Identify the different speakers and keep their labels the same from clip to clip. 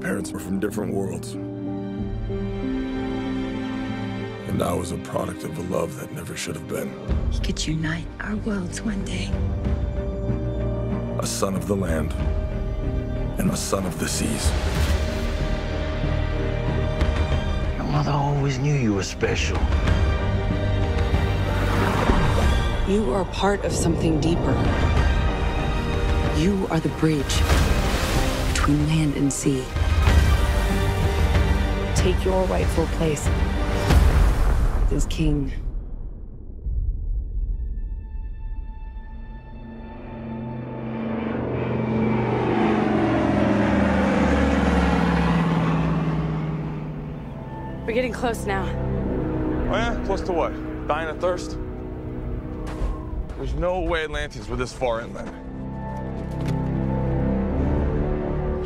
Speaker 1: parents were from different worlds. And I was a product of a love that never should have been.
Speaker 2: He could unite our worlds one day.
Speaker 1: A son of the land and a son of the seas.
Speaker 3: Your mother always knew you were special.
Speaker 4: You are part of something deeper. You are the bridge between land and sea. Take your rightful place as king.
Speaker 5: We're getting close now.
Speaker 6: Oh yeah? Close to what? Dying of thirst? There's no way Atlanteans were this far inland.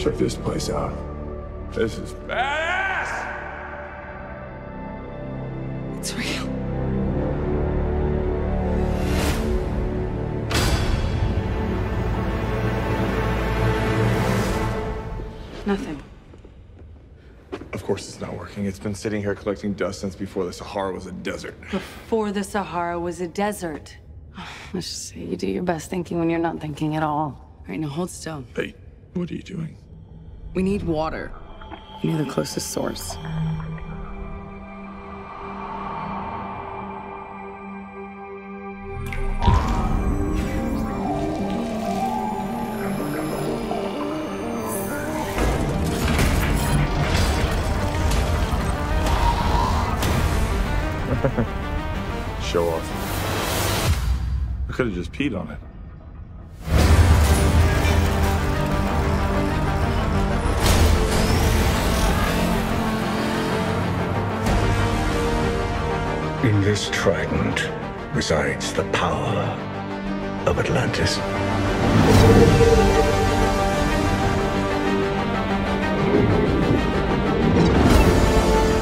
Speaker 1: Check this place out. This is
Speaker 6: Badass!
Speaker 4: Nothing.
Speaker 6: Of course it's not working. It's been sitting here collecting dust since before the Sahara was a desert.
Speaker 5: Before the Sahara was a desert. Let's just say you do your best thinking when you're not thinking at all.
Speaker 4: All right, now hold still.
Speaker 1: Hey, what are you doing?
Speaker 4: We need water. Near the closest source.
Speaker 1: Could have just peed on it.
Speaker 3: In this trident resides the power of Atlantis.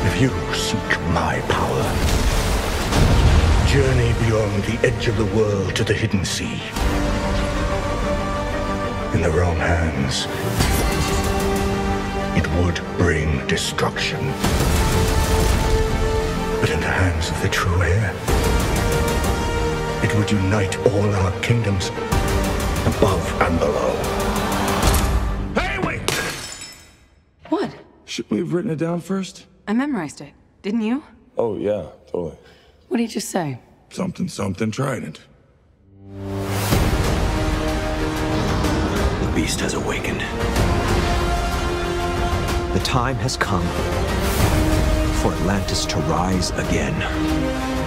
Speaker 3: If you seek journey beyond the edge of the world to the hidden sea. In the wrong hands, it would bring destruction. But in the hands of the true heir, it would unite all our kingdoms, above and below.
Speaker 1: Hey, wait!
Speaker 4: What?
Speaker 1: Shouldn't we have written it down first?
Speaker 4: I memorized it. Didn't you?
Speaker 1: Oh, yeah, totally.
Speaker 4: What did you say?
Speaker 1: Something, something, trident.
Speaker 7: The beast has awakened. The time has come for Atlantis to rise again.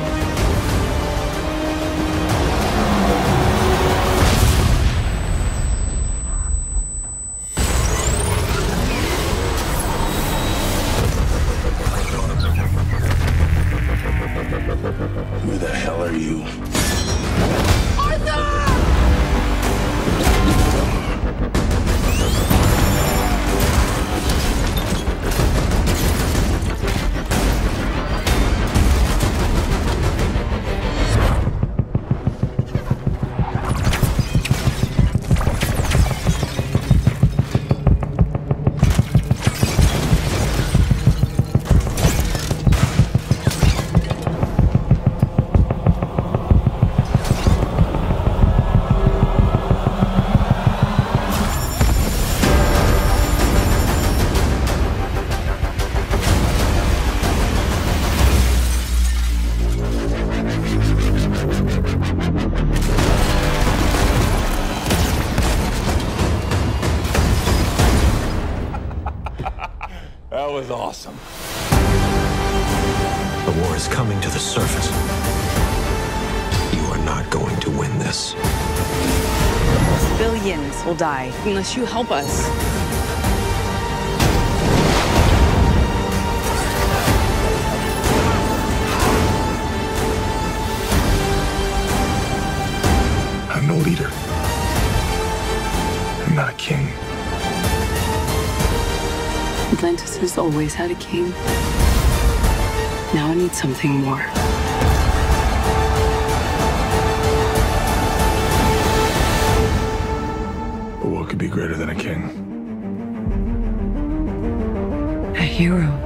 Speaker 6: Was awesome.
Speaker 7: The war is coming to the surface. You are not going to win this.
Speaker 4: Billions will die unless you help us.
Speaker 1: I'm no leader. I'm not a king.
Speaker 4: Atlantis has always had a king. Now I need something more.
Speaker 1: But what could be greater than a king?
Speaker 4: A hero.